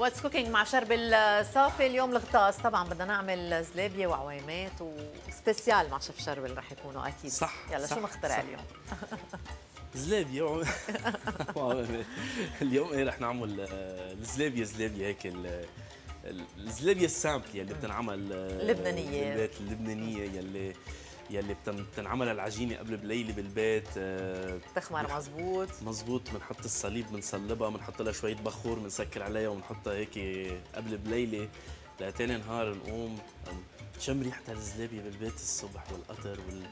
What's Cooking مع شربل الصافي اليوم؟ الغطاس. طبعا بدنا نعمل زلابية وعويمات و spécial مع شيف شربل رح يكونوا أكيد. صح يلا صح شو مخترع صح. اليوم؟ زلابية و... اليوم إيه رح نعمل آه، الزلابية زلابية هيك ال- ال- الزلابية ال simple يلي بتنعمل آه، لبنانية. بالبيت اللبنانية يلي يلي بتن- بتنعمل العجينة قبل بليلة بالبيت آه، تخمر مزبوط. مزبوط بنحط الصليب بنصلبها بنحط لها شوية بخور بنسكر عليها وبنحطها هيك قبل بليلة لتاني نهار نقوم نشم ريحة الزلابية بالبيت الصبح والقطر وال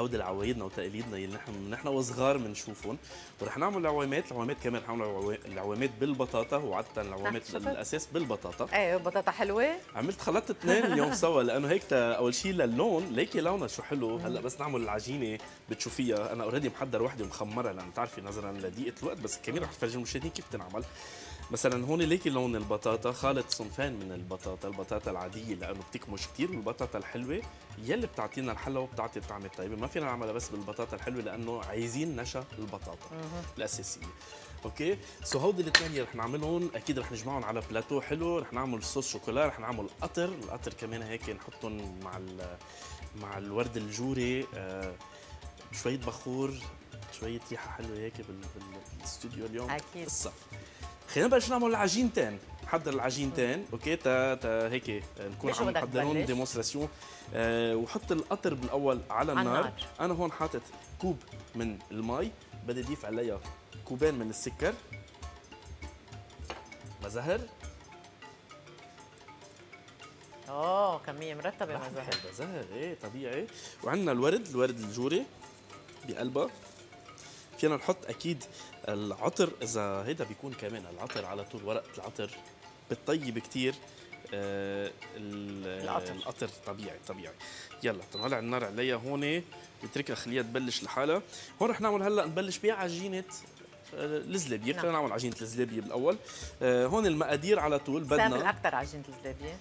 هودي العوايدنا وتقاليدنا اللي نحن نحن وصغار بنشوفهم ورح نعمل العوامات، العوامات كمان رح نعمل العوا- العوامات بالبطاطا وعادة العوامات؟ الاساس بالبطاطا. إيه بطاطا حلوة؟ عملت خلطت اثنين اليوم سوا لأنه هيك أول شيء للون ليكي لونها شو حلو. هلأ بس نعمل العجينة بتشوفيها. أنا اوريدي محضر وحدة ومخمرها لأنه بتعرفي نظرا لضيقة الوقت بس كمان رح تفرجي المشاهدين كيف تنعمل مثلا هون ليكي لون البطاطا خالط صنفين من البطاطا البطاطا العادية لأنه بتكمش كثير والبطاطا الحلوة يلي بتعطينا الحلا وبتعطي الطعم الطيبة. ما فينا نعملها بس بالبطاطا الحلوة لأنه عايزين نشا البطاطا الأساسية. okay؟ so هودي الاثنين اللي رح نعملهم. أكيد رح نجمعهم على بلاتو حلو. رح نعمل sauce chocolat رح نعمل قطر. القطر كمان هيك نحطهم مع ال- مع الورد الجوري آه شوية بخور شوية ريحة حلوة هيك بال- بال- بالاستوديو اليوم. أكيد. الصف. خلينا نبلش نعمل العجينتين. نحضر العجينتين okay؟ تا تا هيك آه، نكون عم نحضرهم؟ démonstration آه وحط القطر بالأول على النار. النار. أنا هون حاطط كوب من المي. بدي اضيف عليها كوبين من السكر. مزهر. أوه كمية مرتبة بحب مزهر. زهر إيه طبيعي. وعندنا الورد الورد الجوري بقلبها فينا نحط أكيد العطر إذا هيدا بيكون كمان العطر على طول ورقة العطر بتطيب كثير آه ال- القطر. طبيعي طبيعي. يلا تنولع النار عليها هون نتركها خليها تبلش لحالها. هون رح نعمل هلأ نبلش بعجينه آه، الزلابية. نعم. خلينا نعمل عجينه الزلابية بالأول. آه هون المقادير على طول بدنا أكثر عجينه الزلابية.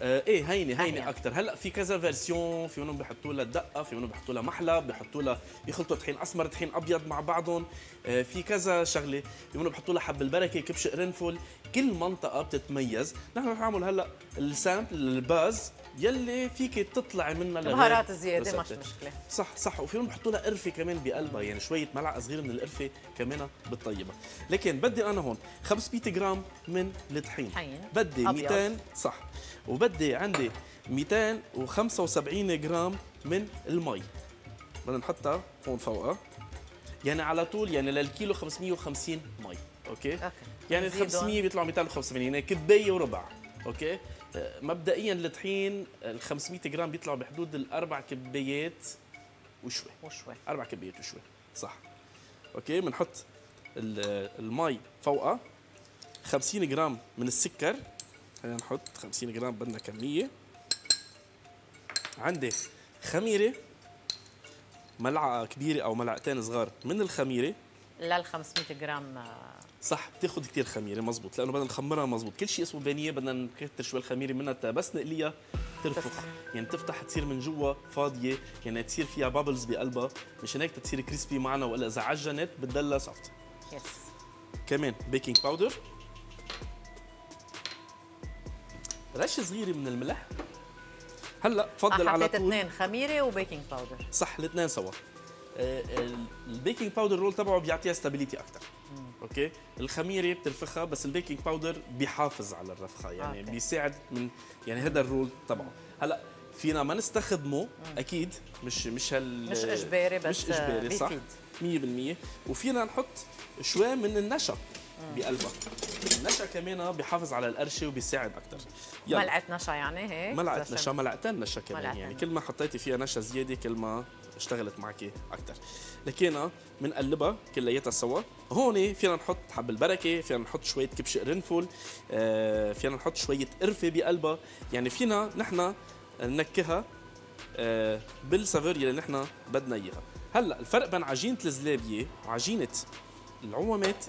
آه إيه هينه. هينه أكثر هلأ في كذا version في منهم بيحطوا لها دقة في منهم بيحطوا لها محلب بيحطوا لها بيخلطوا طحين أسمر طحين أبيض مع بعضهم. آه في كذا شغلة. في منهم بيحطوا لها حب البركة كبش قرنفل كل منطقة بتتميز. نحن رح نعمل هلأ ال simple ال base يلي فيك تطلعي منها لغير بهارات زيادة مش. مشكلة. صح صح. وفي منهم بحطوا لها قرفة كمان بقلبها يعني شوية ملعقة صغيرة من القرفة كمان بتطيبها. لكن بدي أنا هون 500 جرام من الطحين. طحين. بدي أبيض. 200 صح. وبدي عندي 275 جرام من المي. بدنا نحطها هون فوقها. يعني على طول يعني للكيلو 550 مي. okay؟ okay. يعني ال نزيدهم. 500 بيطلعوا 275 يعني كبايه وربع. okay؟ آه، مبدئيا الطحين ال 500 جرام بيطلعوا بحدود الأربع كبايات وشوي. وشوي. أربع كبايات وشوي صح. okay؟ بنحط ال- المي فوقها. 50 جرام من السكر. خلينا نحط 50 جرام بدنا كمية. عندي خميرة ملعقة كبيرة أو ملعقتين صغار من الخميرة. لل 500 جرام آه، صح بتاخذ كثير خميرة مزبوط. لأنه بدنا نخمرها مزبوط. كل شيء اسمه beignet بدنا نكتر شوي الخميرة منها بس نقليها ترفخ. يعني تفتح تصير من جوا فاضية يعني تصير فيها bubbles بقلبها. مشان هيك تصير crispy معنا وإلا إذا عجنت بتضلها soft yes كمان baking powder رشه صغيره من الملح. هلا بفضل آه، على طول. اثنين خميره و baking powder صح الاثنين سوا. آه، ال- ال baking powder role تبعه بيعطيها stability أكثر okay؟ الخميره بترفخها بس ال baking powder بيحافظ على الرفخة. يعني okay. بيساعد من يعني هذا الرول تبعه. هلا فينا ما نستخدمه أكيد. مش مش هال مش إجباري بس مش إجباري صح؟ بيفيد. 100% وفينا نحط شوي من النشا. بقلبها النشا كمان بيحافظ على القرشة وبيساعد أكثر ملعقة نشا يعني هيك؟ ملعقة نشا ملعقتين نشا كمان ملعقتين. يعني. كل ما حطيتي فيها نشا زيادة كل ما اشتغلت معك أكثر لكن بنقلبها كلياتها سوا. هون فينا نحط حب البركة فينا نحط شوية كبش قرنفل آه، فينا نحط شوية قرفة بقلبها. يعني فينا نحن ننكهها آه، بالسافور اللي نحن بدنا إياها. هلأ الفرق بين عجينة الزلابية وعجينة العوامات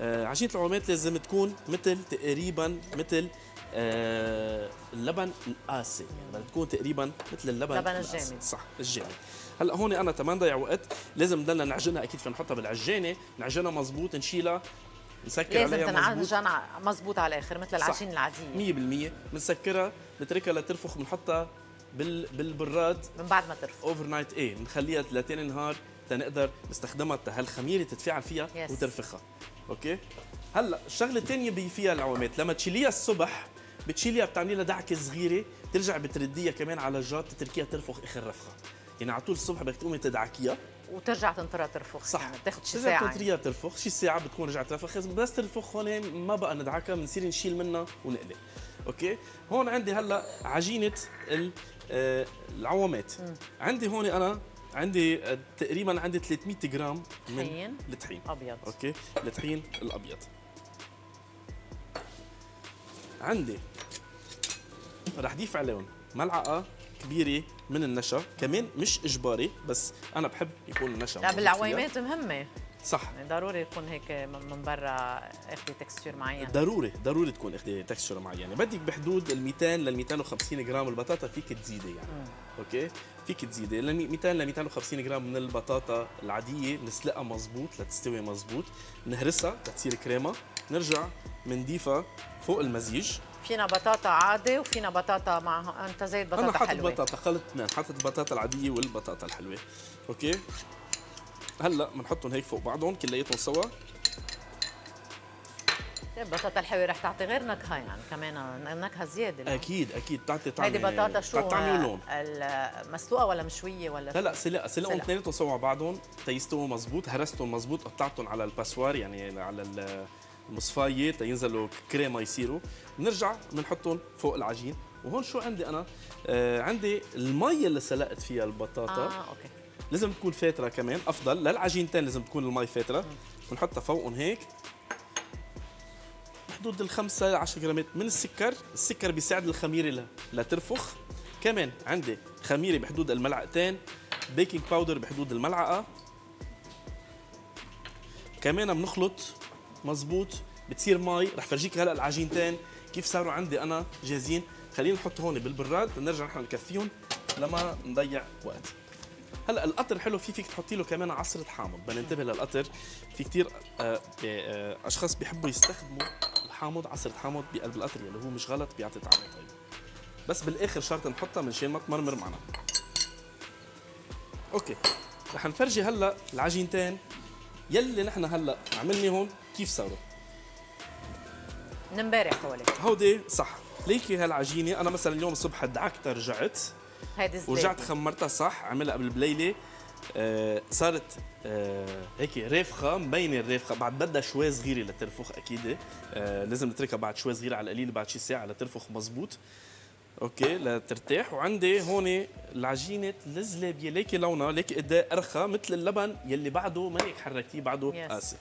عجينه العوامات لازم تكون مثل تقريبا مثل آه، اللبن القاسي يعني بدها تكون تقريبا مثل اللبن لبن القاسي. الجامد. صح الجامد هلأ هون أنا كمان ضيع وقت. لازم نضلنا نعجنها أكيد فينا نحطها بالعجانة. نعجنها مزبوط نشيلها نسكر لازم عليها مزبوط. تنعجن مزبوط على الآخر مثل العجين العادية. 100% بنسكرها بنتركها لترفخ بنحطها بال بالبراد. من بعد ما ترفخ overnight إيه بنخليها لثاني نهار تنقدر نستخدمها هالخميره تتفاعل فيها Yes. وترفخها. okay؟ هلأ الشغلة الثانية بي فيها العوامات. لما تشيليها الصبح بتشيليها بتعملي لها دعكة صغيرة ترجع بترديها كمان على الجار تتركيها ترفخ آخر رفخة. يعني على طول الصبح بدك تقومي تدعكيها. وترجع تنطرها ترفخ. صح. يعني بتاخذ شي ترجع ساعة يعني. تنطريها ترفخ. شي ساعة بتكون رجعت ترفخ. بس ترفخ هون ما بقى ندعكها بنصير نشيل منها ونقلي okay؟ هون عندي هلأ عجينة آه، العوامات. عندي هون أنا عندي آه، تقريبا عندي 300 جرام من طحين. الطحين. أبيض. okay؟ الطحين الأبيض. عندي رح ضيف عليهم ملعقة كبيرة من النشا كمان مش إجباري بس أنا بحب يكون النشا لا. بالعوامات مهمة. صح. يعني ضروري يكون هيك من برا اخذ texture معين ضروري ضروري تكون اخذي texture معينة. بدك بحدود ال 200 لل 250 جرام البطاطا فيك تزيدي يعني. okay؟ فيك تزيدي. ل 200 ل 250 جرام من البطاطا العادية نسلقها مزبوط لتستوي مزبوط. نهرسها لتصير كريمة. نرجع بنضيفها فوق المزيج. فينا بطاطا عادي وفينا بطاطا مع أنت زيت أنا بطاطا حاطط حلوة. بطاطا خلط اثنين حاطط البطاطا العادية والبطاطا الحلوة. okay؟ هلا بنحطهم هيك فوق بعضهم كلياتهم سوا. البطاطا الحلوة رح تعطي غير نكهة يعني كمان نكهة زيادة لا؟ أكيد أكيد. بتعطي طعم هيدي بطاطا شو؟ بتعطي لون. مسلوقة ولا مشوية ولا لا لا سلق سلقهم سلق. اثنيناتهم سوا بعضهم. تيستووا مزبوط هرستهم مزبوط قطعتهم على ال passoire يعني على ال- المصفاية تينزلوا كريمة يصيروا. بنرجع بنحطهم فوق العجين. وهون شو عندي أنا؟ آه عندي المي اللي سلقت فيها البطاطا. آه okay. لازم تكون فاترة كمان أفضل للعجينتين لازم تكون المي فاترة. بنحطها فوقهم هيك. بحدود الخمسة 10 جرامات من السكر السكر بيساعد الخميرة ل- لترفخ. كمان عندي خميرة بحدود الملعقتين baking powder بحدود الملعقة. كمان بنخلط مزبوط بتصير مي. رح فرجيك هلأ العجينتين كيف صاروا عندي أنا جاهزين. خلينا نحط هون بالبراد نرجع نحن نكفيهم لما نضيع وقت. هلا القطر حلو فيه فيك تحطي له كمان عصرة حامض. بدنا ننتبه للقطر في كثير أشخاص بيحبوا يستخدموا الحامض عصرة حامض بقلب القطر اللي هو مش غلط بيعطي طعم طيب. بس بالآخر شرط نحطها منشان ما تمرمر معنا. أوكي رح نفرجي هلأ العجينتين يلي نحن هلأ عملناهم كيف صاروا. من امبارح هودي صح ليكي هالعجينة. أنا مثلا اليوم الصبح دعكتها رجعت. هيدي ورجعت خمرتها صح عملها قبل بليلة. آه صارت آه هيك رافخة مبينة الرافخه بعد بدها شوي صغيرة لترفخ أكيد. آه لازم نتركها بعد شوي صغيرة على القليل بعد شي ساعة لترفخ مزبوط. okay لترتاح. وعندي هون العجينة الزلابية ليكي لونها ليكي قد أرخى مثل اللبن يلي بعده ما هيك حركتيه بعده. قاسي.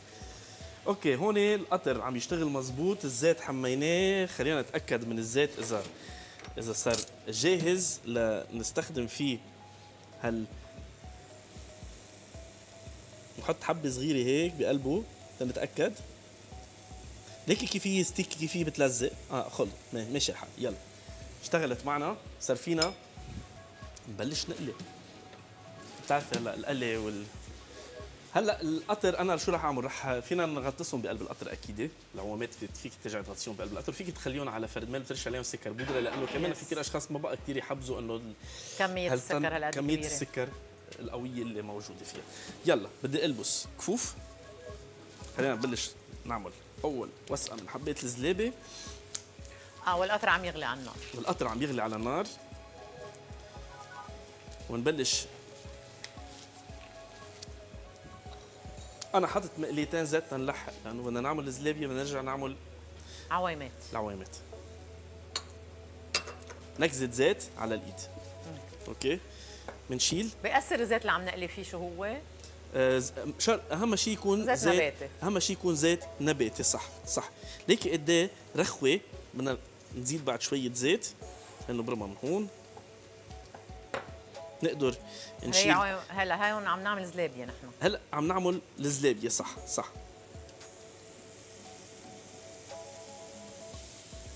okay هون القطر عم يشتغل مزبوط الزيت حميناه. خلينا نتأكد من الزيت إذا إذا صار جاهز لنستخدم فيه هال نحط حبة صغيرة هيك بقلبه لنتأكد. ليكي كيف هي ستيك كيف هي بتلزق. آه ما- ماشي الحال يلا. اشتغلت معنا صار فينا. نبلش نقلي بتعرفي هلا القلي وال هلا القطر أنا شو رح أعمل؟ رح فينا نغطسهم بقلب القطر أكيد العوامات فيك, فيك ترجع تغطسيهم بقلب القطر. فيك تخليهم على فرد ما بترش عليهم سكر بودرة لأنه كمان. في كثير أشخاص ما بقى كثير يحبذوا إنه كمية السكر هالقد كمية كبيرة. السكر القوية اللي موجودة فيها. يلا بدي ألبس كفوف خلينا نبلش نعمل أول وسقة من حبات الزلابة. آه والقطر عم يغلي على النار. والقطر عم يغلي على النار. ونبلش أنا حاطط مقليتين زيت تنلحق لأنه بدنا نعمل الزلابيه بدنا نرجع نعمل عويمات. العوامات نكزة زيت على الإيد. أوكي؟ بنشيل بيأثر الزيت اللي عم نقلي فيه شو هو؟ آه، شر... أهم شيء يكون زيت نباتي. أهم شيء يكون زيت نباتي صح صح. ليكي قد إيه رخوة بدنا نزيد بعد شوية زيت؟ لأنه برمى من هون. نقدر هي نشيل. عوي... هلا هون عم نعمل زلابية نحن. هلا عم نعمل الزلابية صح صح.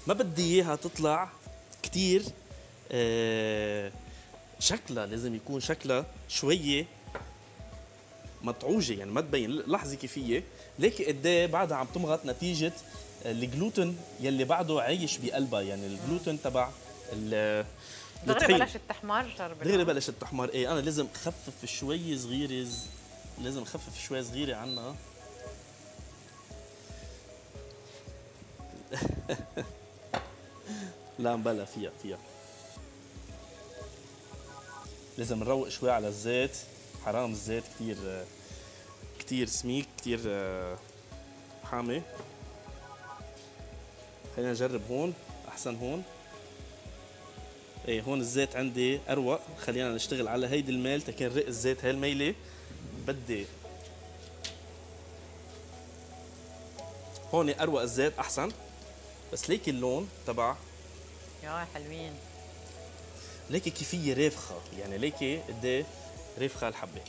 ما بدي إياها تطلع كتير آه شكلها لازم يكون شكلها شوية مطعوجة يعني ما تبين. لاحظي كيف هي ليكي قد إيه بعدها عم تمغط نتيجة الجلوتين يلي بعده عايش بقلبها يعني الجلوتين تبع دغري. بلشت تحمر دغري بلشت تحمر إيه أنا لازم خفف شوي صغيرة ز- لازم خفف شوي صغيرة عنها لا مبلا فيها فيها. لازم نروق شوي على الزيت. حرام الزيت كثير كثير سميك كثير حامي. خلينا نجرب هون أحسن هون. إيه هون الزيت عندي أروق. خلينا نشتغل على هيدي الميل. تكن رق الزيت هاي الميلة. بدي هون أروق الزيت أحسن. بس ليكي اللون تبع يا حلوين. ليكي كيف هي رافخة. يعني ليكي قد إيه رافخة الحبة.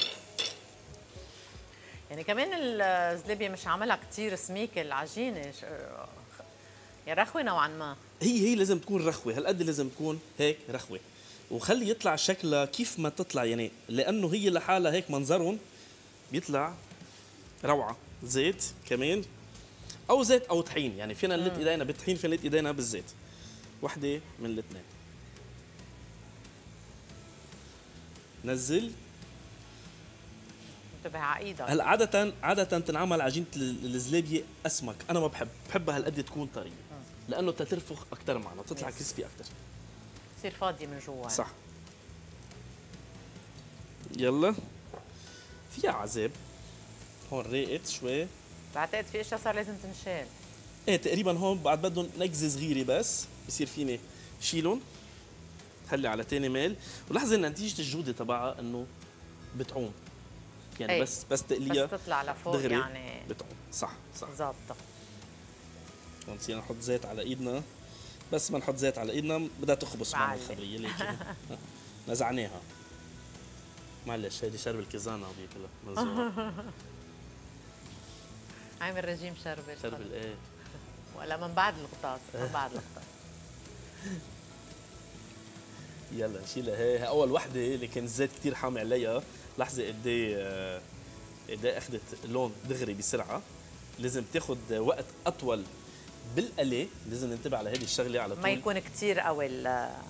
يعني كمان الزلابيه مش عاملها كثير سميكة العجينة. ش- يا رخوة نوعا ما. هي هي لازم تكون رخوة. هالقد لازم تكون هيك رخوة. وخلي يطلع شكلها كيف ما تطلع يعني لأنه هي لحالها هيك منظرهم بيطلع روعة. زيت كمان أو زيت أو طحين. يعني فينا نلت إيدينا بالطحين فينا نلت إيدينا بالزيت. وحدة من الاثنين. نزل. انتبه على إيدك. هلا عادة عادة تنعمل عجينة ال- الزلابية أسمك، أنا ما بحب، بحبها هالقد تكون طرية. لأنه تترفخ أكثر معنا، بتطلع يس. كريسبي أكثر. تصير فاضية من جوا. صح. يلا. فيها عذاب. هون راقت شوي. بعتقد في إشياء صار لازم تنشال. إيه تقريبا هون بعد بدهم نكزة صغيرة بس بصير فيني شيلهم. خلي على تاني ميل. ولاحظي ان نتيجة الجودة تبعها إنه بتعوم. يعني إيه. بس بس تقليها بس تطلع لفوق دغري يعني بتعوم. صح صح. ظابطة. نصير نحط زيت على ايدنا. بس ما نحط زيت على ايدنا بدها تخبص معنا. الخبرية ليكي نزعناها معلش هيدي شرب الكيزانا وهي كلها مزوعة. عامل رجيم شربة شرب الايه ولا من بعد الغطاس من بعد الغطاس يلا نشيلها هي. أول وحدة اللي كان الزيت كثير حامي عليها. لحظة قد إيه آه، قد إيه أخذت لون دغري بسرعة. لازم تاخذ وقت أطول بالقلي لازم ننتبه على هذه الشغلة على طول. ما يكون كثير قوي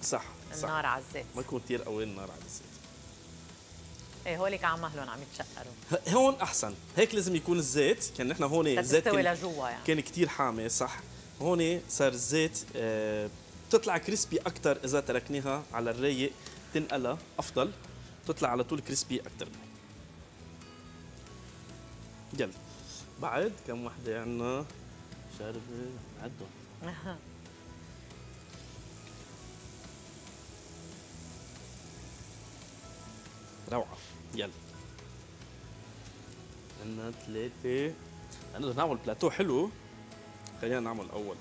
صح صح. النار على الزيت. ما يكون كثير قوي النار على الزيت. إيه هوليك عم مهلهم عم يتشقروا. هون أحسن. هيك لازم يكون الزيت. كان نحن هون الزيت كان, لجوا يعني. كان كثير حامي صح. هون صار الزيت آه، بتطلع كريسبي أكثر إذا تركناها على الرايق. تنقلها أفضل. تطلع على طول كريسبي أكثر يلا. بعد كم وحدة عندنا شاربه عدوا روعة. يلا. عندنا ثلاثة أنا بدنا نعمل بلاتو حلو. خلينا نعمل أول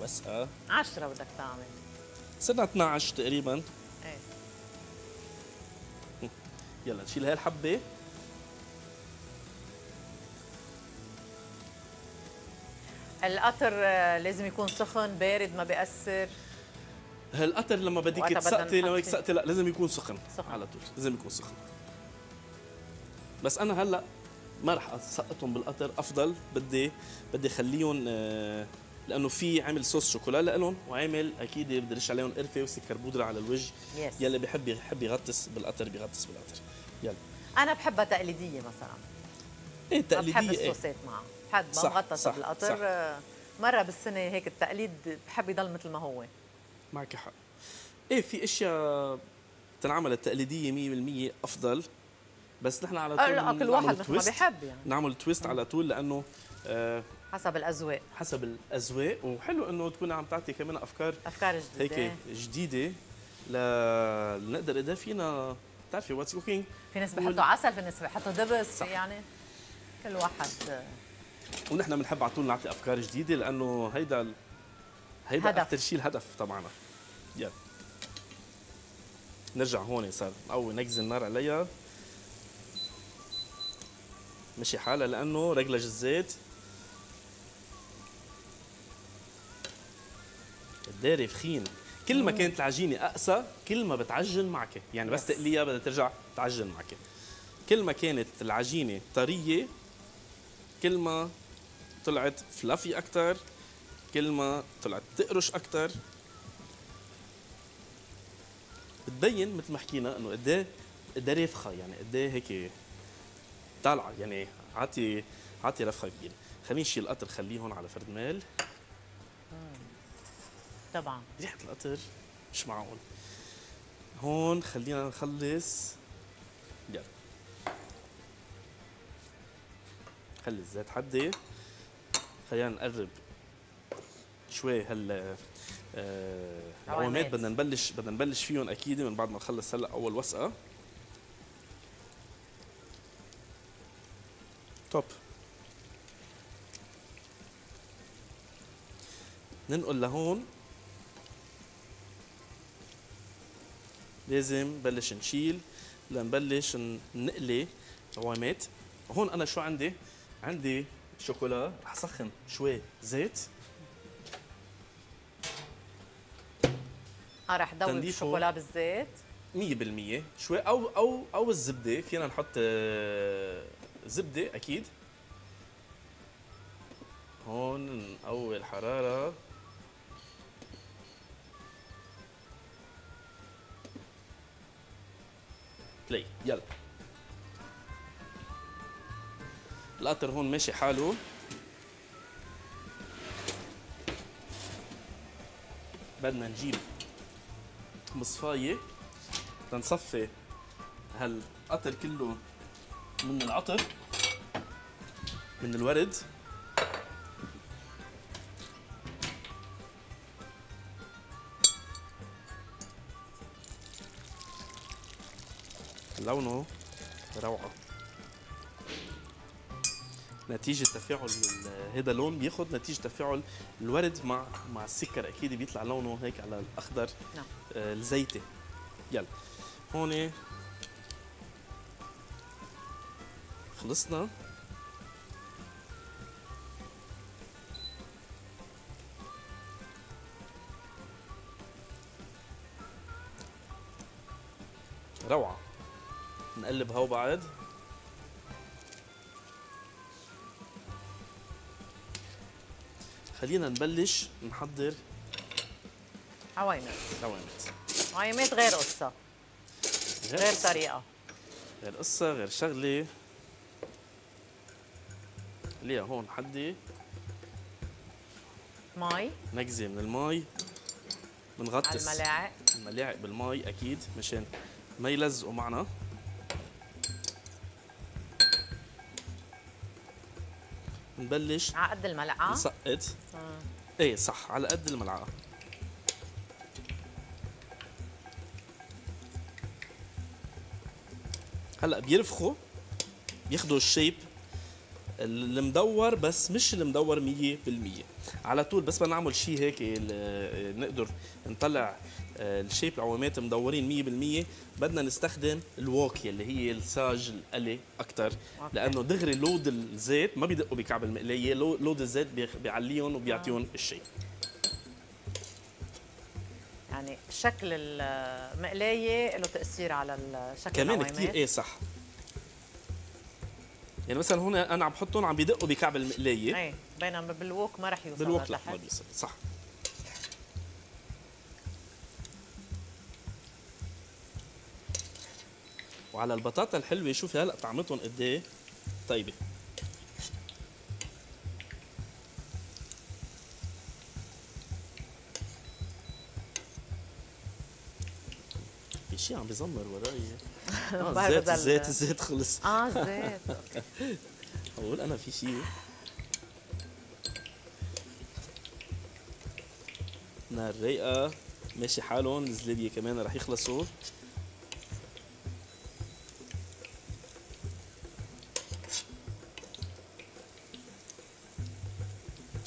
وسقة. عشرة بدك تعمل. صرنا 12 تقريبا. إيه. يلا نشيل هاي القطر آه، لازم يكون سخن بارد ما بيأثر. هالقطر لما بدك تسقطي لما بدك. تسقطي لا لازم يكون سخن سخن. على طول لازم يكون سخن. بس أنا هلأ ما رح أسقطهم بالقطر أفضل بدي بدي اخليهم آه، لأنه في عامل صوص شوكولا لهم وعامل أكيد بدي رش عليهم قرفة وسكر بودرة على الوجه. يس يلي بحب يحب يغطس بالقطر بيغطس بالقطر. يلا. أنا بحبها تقليدية مثلا. إيه ما بحب تقليدية إيه؟ الصوصات معها بحب مغطسه بالقطر. صح. مرة بالسنة هيك التقليد بحب يضل مثل ما هو. معك حق. إيه في أشياء تنعمل التقليدية 100% أفضل بس نحن على آه، طول لا كل واحد مثل ما تويست. بيحب يعني. نعمل تويست على طول لأنه آه حسب الأذواق. حسب الأذواق. وحلو إنه تكون عم تعطي كمان أفكار أفكار جديدة. هيك جديده. لنقدر إذا فينا بتعرفي What's Cooking في ناس بيحطوا عسل في ناس بيحطوا دبس صح. يعني. كل واحد. ونحن بنحب على طول نعطي أفكار جديدة لأنه هيدا ال... هيدا هدف. أكثر شيء الهدف تبعنا. يلا. نرجع هون صار أول نكزي النار عليها مشي حالها لأنه رجلج الزيت. الداري فخين. كل ما كانت العجينة أقسى كل ما بتعجن معك يعني بس. تقليها بدها ترجع تعجن معك كل ما كانت العجينة طرية كل ما طلعت فلافي أكثر كل ما طلعت تقرش أكثر بتبين مثل ما حكينا إنه قد إيه قد إيه رافخه يعني قد إيه هيك طالعة يعني عطي عطي رفخة كبيرة. خلينا نشيل القطر خليه هون على فرد مال. طبعا. ريحة القطر مش معقول. هون خلينا نخلص. يلا خلي الزيت حدي خلينا نقرب شوي هال آه، العوامات. بدنا نبلش بدنا نبلش فيهم أكيد من بعد ما نخلص هلا أول وسقة. توب ننقل لهون. لازم نبلش نشيل لنبلش نقلي عوامات هون أنا شو عندي؟ عندي شوكولا رح سخن شوي زيت. آه رح دوب تنظيفه. الشوكولا بالزيت. 100% شوي أو أو أو الزبدة فينا نحط آه، زبدة أكيد. هون نقوي الحرارة. بلاي يلا. القطر هون ماشي حاله. بدنا نجيب مصفاية تنصفي هالقطر كله من العطر من الورد. لونه روعة. نتيجة تفاعل ال- هذا اللون بياخد نتيجة تفاعل الورد مع مع السكر. أكيد بيطلع لونه هيك على الأخضر. نعم. آه، الزيتي. يلا. هون خلصنا. روعة. نقلب هوا بعد. خلينا نبلش نحضر. عويمات عوامات عويمات غير قصة. غير طريقة. غير قصة غير شغلة. خليها هون حدي؟ مي نكزة من المي بنغطس. الملاعق. الملاعق بالمي أكيد مشان ما يلزقوا معنا. نبلش. على قد الملعقة؟ نسقط. آه. إيه صح على قد الملعقة. هلأ بيرفخوا بياخدوا ال shape المدور بس مش المدور 100% على طول بس بدنا نعمل شيء هيك نقدر نطلع ال shape العوامات مدورين 100% بدنا نستخدم ال wok اللي هي الساج القلي أكثر. لأنه دغري لود الزيت ما بيدقوا بكعب المقليه لو- لود الزيت بيعليهم وبيعطيهم الشيب يعني شكل المقلاية له تأثير على شكل كمان كثير إيه صح. يعني مثلا هون أنا عم بحطهم عم بيدقوا بكعب المقلاية. إيه بينما بالووك ما رح يوصل بالوقت لا. ما بيصير صح. وعلى البطاطا الحلوة شوفي هلا طعمتهم قد إيه. طيبة. في شيء عم بيزمر وراي. آه بعرف الزيت الزيت الزيت خلص. آه زيت بقول أنا في شيء نار رايقة. ماشي حالهم. الزلابية كمان رح يخلصوا.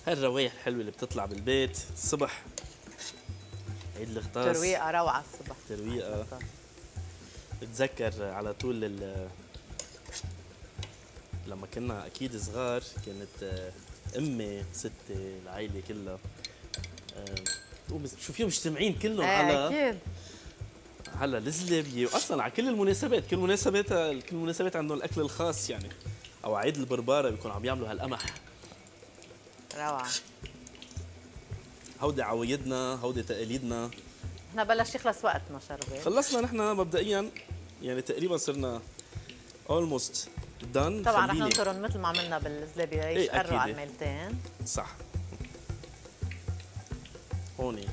هاي الروايح الحلوة اللي بتطلع بالبيت الصبح عيد الغطاس ترويقة روعة الصبح. ترويقة. بتذكر على طول ال لما كنا أكيد صغار كانت آه، أمي ستي العائله كلها آه، تقوم شو فيهم مجتمعين كلهم على أكيد. هلا الزلابيه واصلا على كل المناسبات كل مناسبات كل المناسبات عندهم الأكل الخاص يعني. أو عيد البربارة بيكونوا عم يعملوا هالقمح. روعة. هودي عوايدنا هودي تقاليدنا. إحنا بلش يخلص وقتنا شربل خلصنا نحن مبدئيا يعني تقريبا صرنا اولموست دان طبعا رح ننطرهم مثل ما عملنا بالزلابية. إيه، يشقروا على. الميلتين. صح. هوني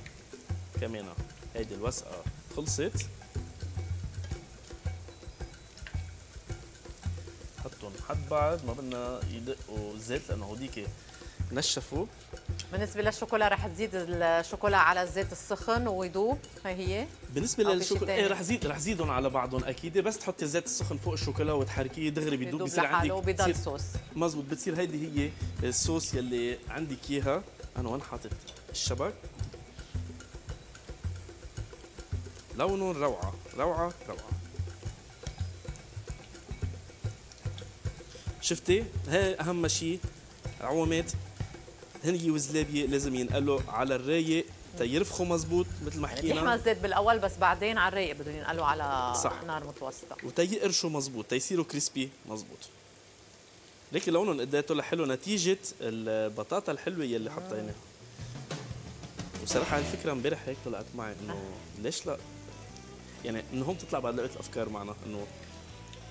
كمان هيدي الوثقة خلصت. حطهم حد بعض ما بدنا يدقوا زيت لأنه هوديك نشفوا بالنسبة للشوكولا رح تزيد الشوكولا على الزيت السخن ويدوب هي هي. بالنسبة للشوكولا؟ إيه رح زيد رح زيدهم على بعضهم أكيد. بس تحطي الزيت السخن فوق الشوكولا وتحركيه دغري بيدوب يدوب بصير عندك وبيضل صوص. مزبوط بتصير هيدي هي الصوص يلي عندك إياها. أنا وين حاطط الشبك لونه روعة روعة روعة. شفتي؟ هي أهم شيء عوامات هني وزلابيه لازم ينقلوا على الرايق تيرفخوا مزبوط مثل ما يعني حكينا بيحمى الزيت بالأول بس بعدين على الريق بدهم ينقلوا على صح. نار متوسطة. وتيقرشوا مزبوط تيصيروا كريسبي مزبوط ليك لونهم قديته حلو نتيجة البطاطا الحلوة يلي حطيناها وصراحة الفكرة امبارح هيك طلعت معي إنه ليش لا؟ يعني إنه هون تطلع بعد لقيت الأفكار معنا إنه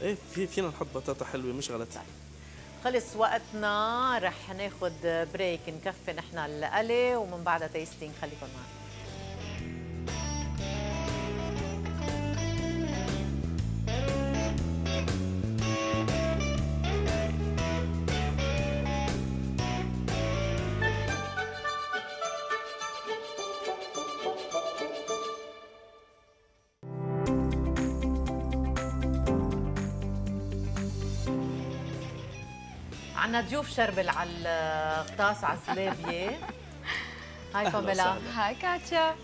إيه في فينا نحط بطاطا حلوة مش غلط. خلص وقتنا رح ناخد break نكفي نحن القلي ومن بعدها tasting خليكم معنا. عنا ضيوف شربل على الغطاس على الزلابية hi باميلا. hi كاتيا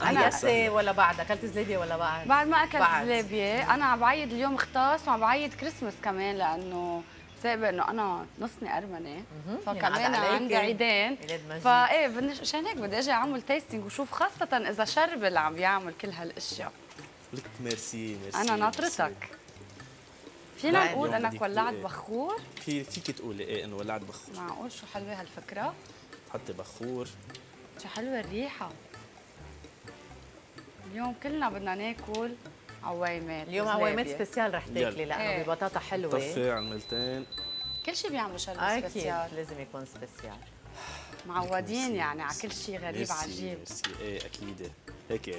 عيدتي وسهلا. ولا بعد أكلت زلابية ولا بعد؟ بعد ما أكلت بعد. زلابية أنا عم بعيد اليوم غطاس وعم بعيد كريسمس كمان لأنه سابق إنه أنا نصي أرمنية فكمان عليك. عندي عيدين ميلاد مجيد. فايه عشان هيك بدي أجي أعمل tasting وشوف خاصة إذا شربل عم بيعمل كل هالأشياء لك merci merci أنا ميرسي. ناطرتك فينا نقول انك ولعت. بخور. في فيك تقولي. إيه إنه ولعت بخور. معقول؟ شو حلوة هالفكرة؟ حطي بخور. شو حلوة الريحة؟ اليوم كلنا بدنا ناكل عويمات اليوم. عوامات spécial رح تاكلي. لأنه ببطاطا حلوة. طفي على الملتين كل شيء بيعملوا شربل أكيد. spécial. لازم يكون spécial. معودين يعني على. كل شيء غريب عجيب إيه أكيد. هيك.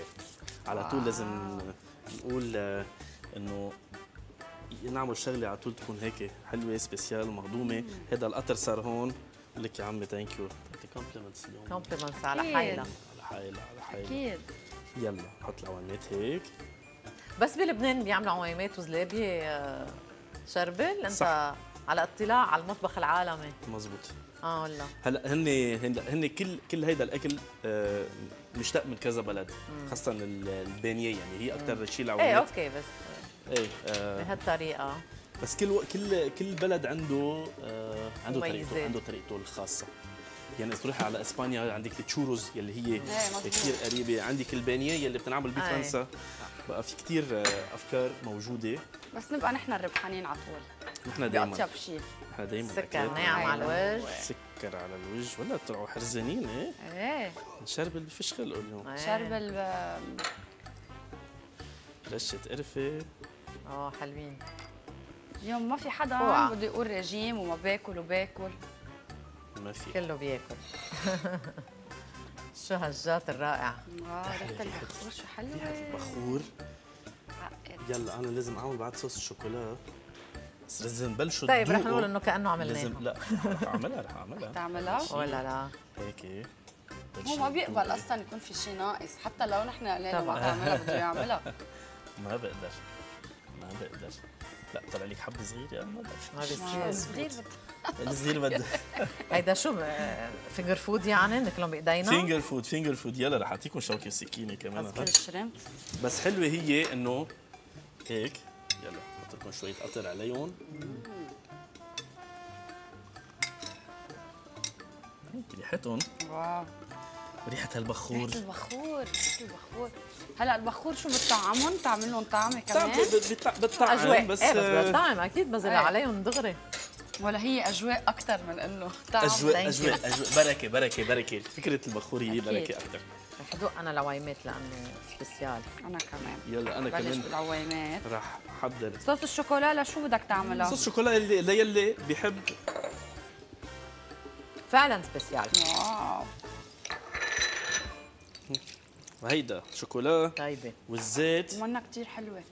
على طول لازم نقول آه، إنه نعمل شغله على طول تكون هيك حلوة spécial مهضومه هذا القطر صار هون. لك يا عمي thank you compliments اليوم. compliments على. حالها على حالها على حالها أكيد. يلا حط العوامات هيك. بس بلبنان بيعملوا عوامات وزلابية آه، شربل أنت صح. على اطلاع على المطبخ العالمي. مزبوط آه ولا هلا هن هن هن كل كل هيدا الأكل آه، مشتق من كذا بلد خاصة ال- البانية يعني هي أكثر شيء إيه العوامات أوكي بس إيه آه، بهالطريقة. بس كل و... كل كل بلد عنده آه عنده مميزات. طريقته عنده طريقته الخاصة. يعني اذا تروحي على إسبانيا عندك التشوروز يلي هي مظبوط. كثير قريبة عندك البانيه يلي بتنعمل أي. بفرنسا. بقى في كثير آه أفكار موجودة. بس نبقى نحن الربحانين على طول. نحن دائما بأطيب شيء نحن دائما سكر ناعم على الوجه. سكر على الوجه. ولا طلعوا حرزانين إيه؟ إيه. نشرب خلقه اليوم إيه. شرب ال رشة قرفة. آه حلوين. اليوم ما في حدا. بده يقول رجيم وما باكل وباكل ما في. كله بياكل. شو هالجات الرائع آه ريحه البخور شو حلوة. بخور. عقد. يلا أنا لازم أعمل بعد صوص الشوكولا. بس لازم نبلشوا طيب رح. نقول إنه كأنه لازم عملناها لا رح أعملها رح أعملها. تعملها؟ ولا لا. هيك هو ما بيقبل أصلا يكون في شيء ناقص. حتى لو نحن قلنا له طبعاً. ما بده يعملها ما بقدر. ما بقدر لا طلع لك حبه صغيره ما ما بقدر بيصير صغير الصغير. بده هيدا شو finger food يعني ناكلهم بإيدينا؟ finger food finger food يلا رح أعطيكم شوكة وسكينه كمان بس حلوة هي إنه هيك يلا بحط لكم شوية قطر عليهم. ريحتهم واو. ريحة هالبخور ريحة البخور ريحة البخور. هلا البخور شو بتطعمهم؟ بتعمل لهم طعمه طعم كمان؟ بالطعم أجواء. بس بس إيه بس بالطعم أكيد بزل إيه. عليهم دغري. ولا هي أجواء أكثر من إنه طعم. أجواء. أجواء أجواء بركة بركة بركة. فكرة البخور هي. بركة أكثر رح ادوق أنا العويمات لأنه spécial. أنا كمان. يلا أنا بلش كمان بالعويمات. راح أحضر. صوص الشوكولا لشو بدك تعملها؟ صوص شوكولا اللي ليلي بيحب. فعلا spécial. wow. هيدا شوكولا طيبة. والزيت. منا كثير حلوة.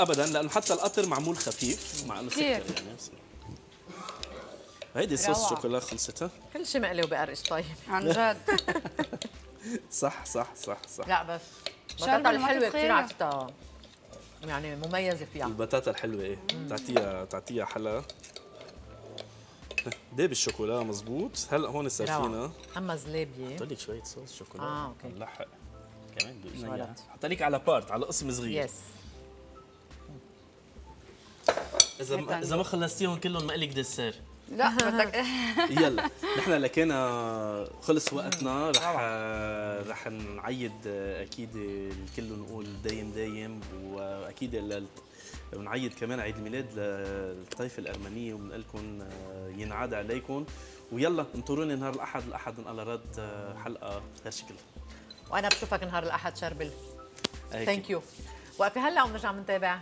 ابدا لأنه حتى القطر معمول خفيف مع إنه سكر. يعني هيدي صوص. شوكولا خلصتها. كل شيء مقلي وبقرقش طيب. عن جد. صح صح صح صح. لا بس شربة بطاطا اللي ما الحلوه كثير. عرفتها يعني مميزة فيها. البطاطا الحلوة إيه. تعطيها تعطيها حلا. dip الشوكولا مزبوط. هلا هون. فينا أما زلابية. حط لك شوية صوص شوكولا. آه، okay. نلحق كمان غلط. اياها حط لك على part على قسم صغير. yes إذا ما إذا ما خلصتيهم كلهم مقلك ديسير. لا بدك يلا. نحن لكينا خلص وقتنا. رح رح نعيد أكيد الكل نقول دايم دايم وأكيد ونعيد كمان عيد الميلاد للطائفه الارمنيه وبنقول لكم آه، ينعاد عليكم. ويلا انطروني نهار الأحد الأحد ان الله آه، رد حلقة غير شكل. وأنا بشوفك نهار الأحد شربل. ثانك يو وقفي هلا ونرجع بنتابع.